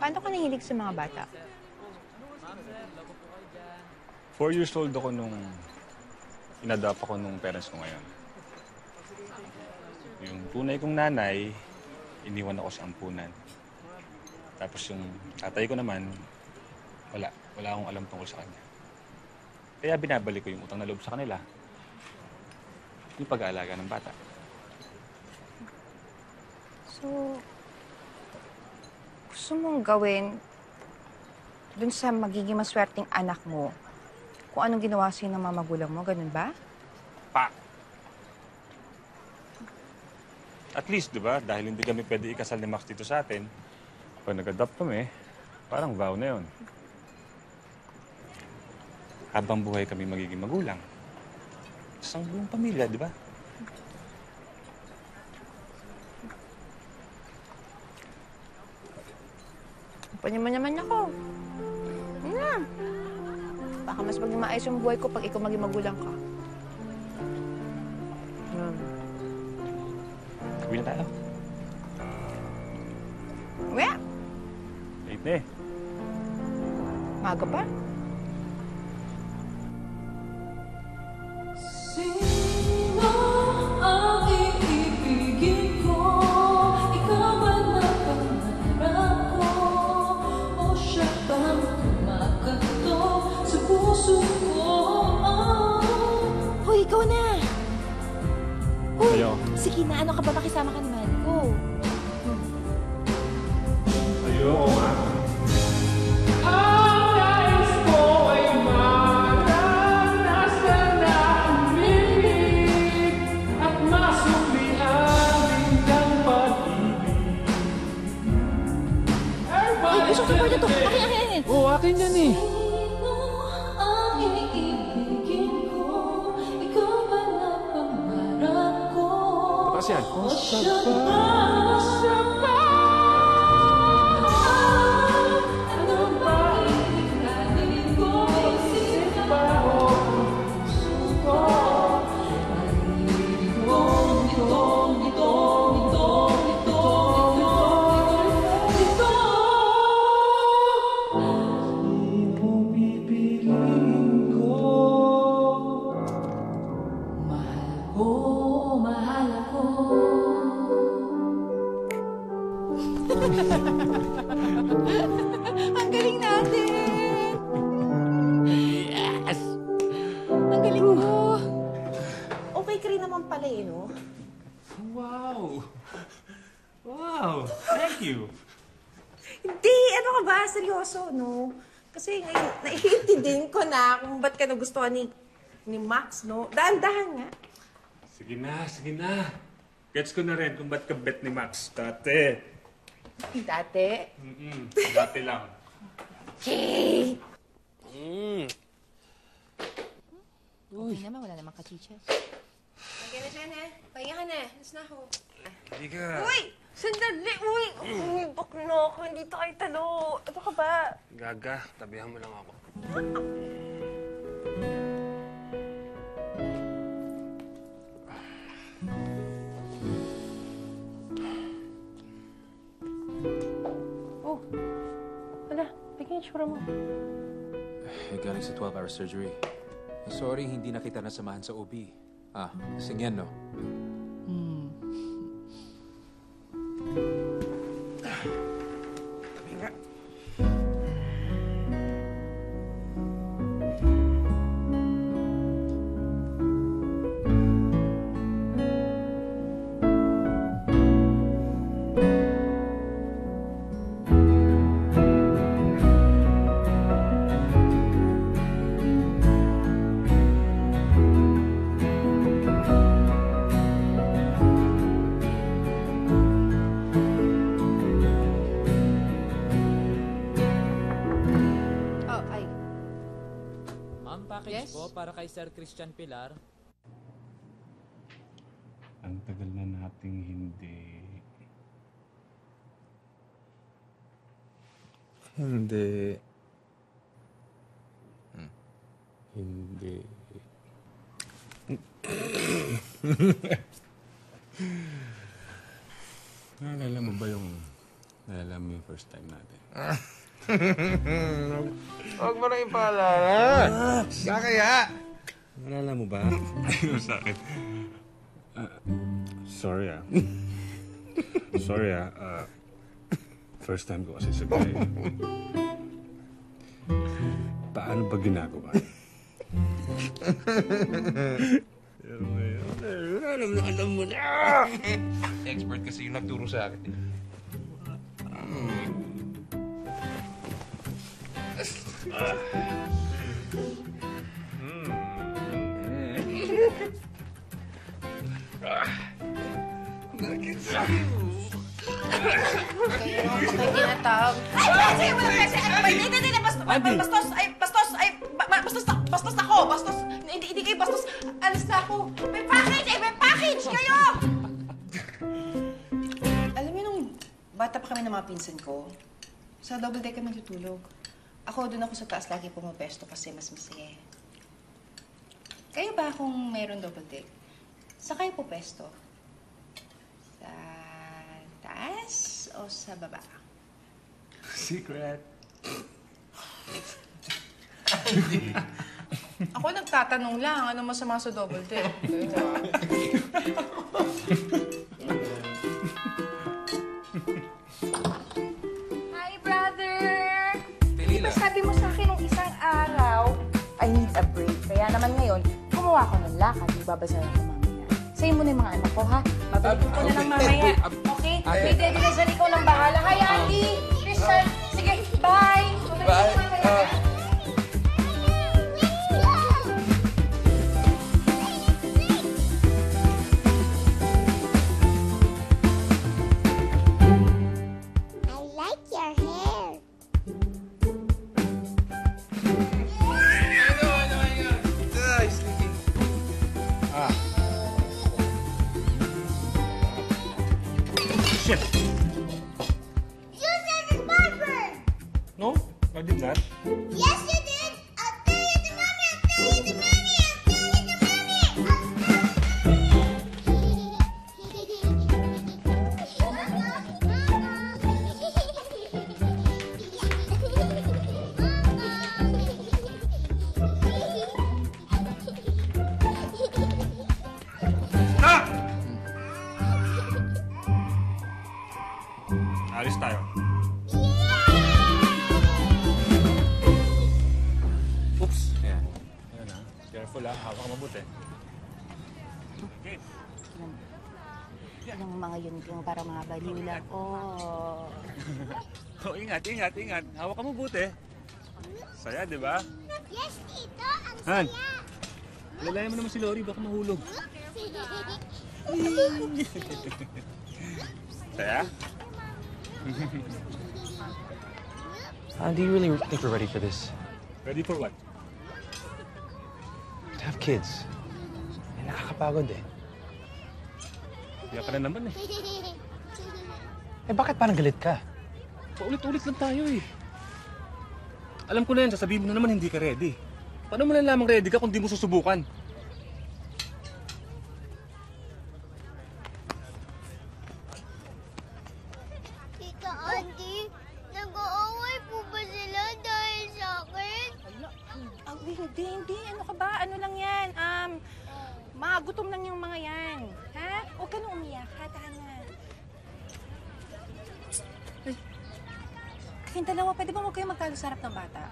Paano ka nahilig sa mga bata? Four years old ako nung inadapt ako nung parents ko ngayon. Yung tunay kong nanay, iniwan ako sa ampunan. Tapos yung tatay ko naman, wala. Wala akong alam tungkol sa kanya. Kaya binabalik ko yung utang na loob sa kanila. Yung pag-aalaga ng bata. So, gusto mong gawin dun sa magiging maswerteng anak mo kung anong ginawa sa'yo ng mga magulang mo, ganun ba? Pa! At least, di ba, dahil hindi kami pwede ikasal ni Max dito sa atin, pag nag-adopt kami, parang vow na yun. Habang buhay kami magiging magulang. Isang buong pamilya, di ba? Panyaman-yaman ako. Ano na? Baka mas maging maayos yung buhay ko pag ikaw maging magulang ka. Hmm. Uwi na tayo. Uwi! Late na eh. Maga pa. Puso ko? Hoy, ikaw na! Hoy, Ayaw. sige na, ano ka ba? Makisama ka naman. Go. Ayoko nga. Gusto ko na to. Akin, akin, akin. Oo, akin yan eh. Yan. Ang galing natin! Yes! Ang galing mo! Okay ka rin naman pala eh, no? Wow! Wow! Thank you! Hindi, ano ka ba? Seryoso, no? Kasi ngayon, naiintindihan ko na kung ba't ka nagustuhan ni, ni Max, no? Dahan-dahan nga. Sige na, sige na. Gets ko na rin kung ba't ka bet ni Max dati. Dati. Mm-mm, dati lang. Hey! Okay naman, wala namang kachichas. Pagyan na siya na. Pahinga ka na. Alas na ako. Hindi ka. Uy! Sandali! Uy! Uy, bakla ako. Hindi tayo talo. Ano ka ba? Gaga, tabihan mo lang ako. Oh. Galing sa 12-hour surgery. Eh, sorry, hindi na kita nasamahan sa OB. Ah, singyan, no? Po para kay Sir Christian Pilar. Ang tagal na nating hindi... Hindi. Hindi. Naalala mo ba yung Nalala mo yung first time natin. Huwag mo na ipaalala. Kaya. Nalala mo ba? Ayun sa akin. Ah, sorry ah. sorry ah. Ah, first time ko kasi sa gay. Paano ba ginagawa? Pero ngayon, alam na alam mo na! Expert kasi yung nagturo sa akin. May tinatawag. Ay, kasi wala kasi. Ano ba? Hindi, hindi, hindi. Bastos, bastos, ay, bastos, ay, ba- ba- bastos, bastos ako. Bastos. Hindi, hindi kayo bastos. Alis na ako. May package, eh, may package kayo! Alam niyo, nung bata pa kami ng mga pinsan ko, sa double deck kami natutulog. Ako, doon ako sa taas lagi pumapesto kasi mas masaya. Kayo ba kung meron double deck? Sa kayo po pesto? Sa taas o sa baba? Secret. Ako nagtatanong lang, ano masama sa double deck? gumawa ko ng lakad. Ibabasa ko mamaya. Sa'yo mo na yung mga anak ko, ha? Babalikin ko na lang mamaya. Okay? May Rizal, ikaw lang bahala. Hi, Andy! Christian! Sige, bye! Bye! Did not. Yes, you did. I'll tell you the mommy. I'll tell you the mommy. Mommy. Alis tayo. Ah. Hawak mabuti. Yung mga yun yung para mga baliw lang. Oh. Oh, ingat, ingat, ingat. Hawak ka mabuti. Saya, di ba? Yes, Tito. Ang Han! saya. Lalayan mo naman si Lori, baka mahulog. Saya? Uh, do you really think we're ready for this? Ready for what? Have kids. Eh, nakakapagod eh. Iyak ka na naman eh. Eh, bakit parang galit ka? Paulit-ulit lang tayo eh. Alam ko na yan, sasabihin mo na naman hindi ka ready. Paano mo na lamang ready ka kung di mo susubukan? Tita Auntie, nag-aaway po ba sila dahil sa akin? Ah, hindi, hindi. Ano ka ba? Ano lang yan? Um, magutom lang yung mga yan. Ha? Huwag ka nang umiyak, ha, Tana? Ay. Kayong dalawa, pwede ba huwag kayong magtalo sa harap ng bata?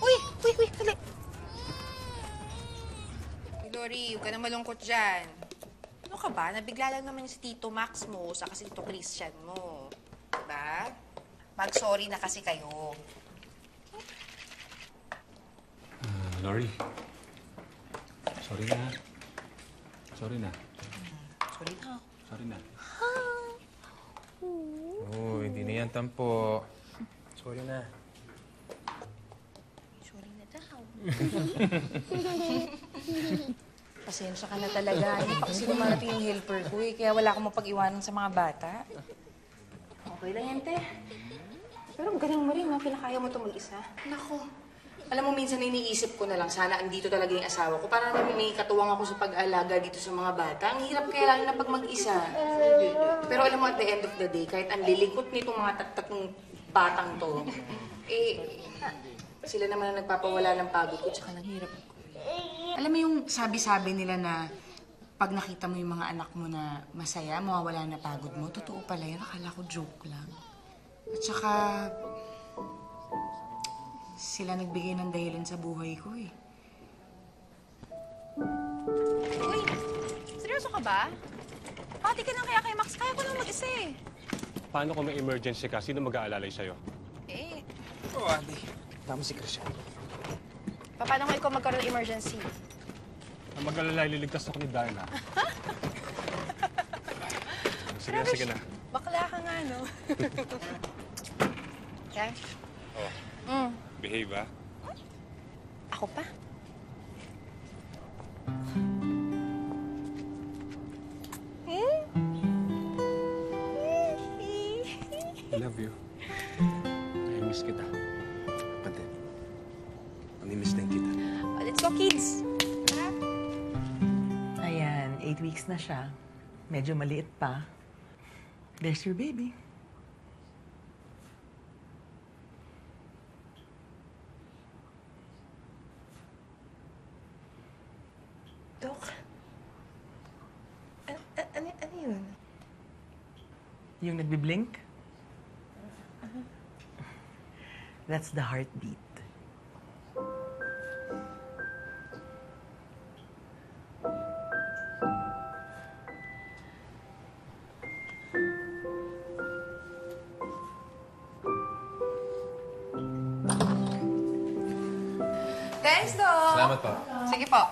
Uy! Uy! Uy! Dali! Lori, huwag ka na malungkot dyan. Ano ka ba? Nabigla lang naman si Tito Max mo sa kasi Tito Christian mo. Diba? Mag-sorry na kasi kayo. Ah, Lori. Sorry na. Sorry na. Sorry na. Sorry na. Oh, hindi na yan tampo. Sorry na. Sorry na daw. Pasensya ka na talaga. Hindi pa kasi lumarating yung helper ko eh. Kaya wala akong mapag-iwanan sa mga bata. Okay lang yan, te. Pero galing mo rin, no? Kinakaya mo ito mag-isa. Nako, Alam mo, minsan iniisip ko na lang, sana andito talaga yung asawa ko. Para naman may katuwang ako sa pag-alaga dito sa mga bata. Ang hirap kaya lang na pag mag-isa. Pero alam mo, at the end of the day, kahit ang lilikot nitong mga tatatong batang to, eh, sila naman ang nagpapawala ng pagod ko tsaka ng hirap ko. Alam mo yung sabi-sabi nila na pag nakita mo yung mga anak mo na masaya, mawawala na pagod mo, totoo pala yun. Akala ko joke lang. At saka, sila nagbigay ng dahilan sa buhay ko eh. Uy, seryoso ka ba? Pati ka lang kaya kay Max. Kaya ko lang mag-isa eh. Paano kung may emergency ka? Sino mag-aalalay sa'yo? Eh, Oh, Adi. Tama si Christian. paano kung ikaw magkaroon ng emergency? Ang mag-alala, liligtas ako ni Darna. sige na, sige na. Bakla ka nga, no? Kaya, Oh, mm, behave ah. ako pa. I love you. I miss kita. Pati. Mamimiss din kita. Oh, let's go, kids! Ayan, eight weeks na siya. Medyo maliit pa. There's your baby. Yung nagbi-blink? That's the heartbeat. Thanks, Dok! Salamat po. Sige po.